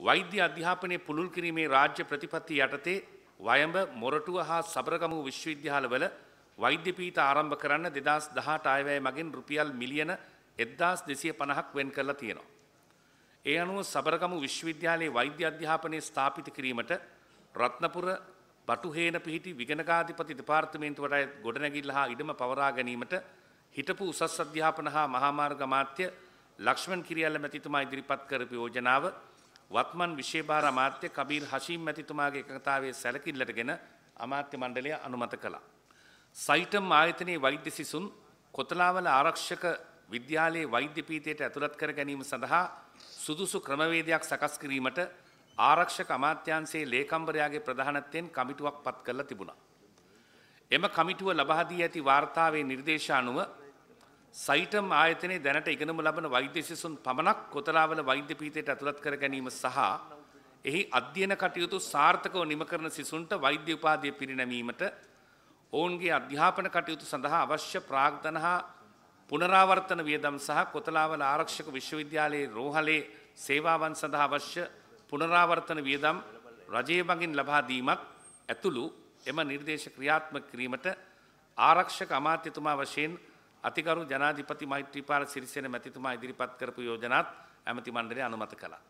වෛද්‍ය අධ්‍යාපනය පුළුල් කිරීමේ රාජ්‍ය ප්‍රතිපත්ති යටතේ වයඹ මොරටුව හා සබරගමු විශ්වවිද්‍යාලවල වෛද්‍ය පීත ආරම්භ කරන්න දෙදස් දහට අයවැය මගින් රුපියල් මිලියන එද්දාස් දෙසිය පණහක් වෙන් කරලා තියෙනවා. ඒ අනුව සබරගමු විශ්වවිද්‍යාලයේ වෛද්‍ය අධ්‍යාපනය ස්ථාපිත කිරීමට රත්නපුර බටුහේන පිහිටි විගණකාධිපති දෙපාර්තමේන්තුවට අයත් ගොඩනැගිල්ල හා ඉඩම පවරා ගැනීමට හිටපු උසස් අධ්‍යාපන හා මහාමාර්ග අමාත්‍ය ලක්ෂ්මන් කිරියල්ල මැතිතුමා ඉදිරිපත් කරපු යෝජනාව වත්මන් විශේභාර අමාත්‍ය කබීර් හශීම් මැතිතුමාගේ එකතාවේ සැලකිල්ලටගෙන අමාත්‍ය මණ්ඩලය අනුමත කළා. සයිටම් ආයතනයේ වෛද්‍ය සිසුන් කොතලාවල ආරක්ෂක විද්‍යාලයේ වෛද්‍ය පීතයට ඇතුළත් කර ගැනීම සඳහා සුදුසු ක්‍රමවේදයක් සකස් කිරීමට ආරක්ෂක අමාත්‍යන්සේ ලේකම්බරයාගේ ප්‍රධානත්වයෙන් කමිටුවක් පත් කරලා තිබුණා. එම කමිටුව ලබහදී ඇති වාර්තාවේ නිර්දේශ අනුව සයිටම් ආයතනයේ දැනට ඉගෙනම ලබන වෛද්‍ය සිසුන් පමණක් කොතලාවල වෛද්‍ය පීතයට ඇතුළත් කර ගැනීම සහ එහි අධ්‍යයන කටයුතු සාර්ථකව නිම කරන සිසුන්ට වෛද්‍ය උපාධිය පිරිනැමීමට ඔවුන්ගේ අධ්‍යාපන කටයුතු සඳහා අවශ්‍ය ප්‍රාග්ධන හා පුනරාවර්තන වියදම් සහ කොතලාවල ආරක්ෂක විශ්වවිද්‍යාලයේ රෝහලේ සේවාවන් සඳහා අවශ්‍ය පුනරාවර්තන වියදම් රජය මගින් ලබා දීමත් ඇතුළු එම නිර්දේශ ක්‍රියාත්මක කිරීමට ආරක්ෂක අමාත්‍යතුමා වශයෙන් අතිකරු ජනාධිපති මෛත්‍රීපාල සිරිසෙන මැතිතුමා ඉදිරිපත් කරපු යෝජනාත් ඇමති මණ්ඩලය අනුමත කළා.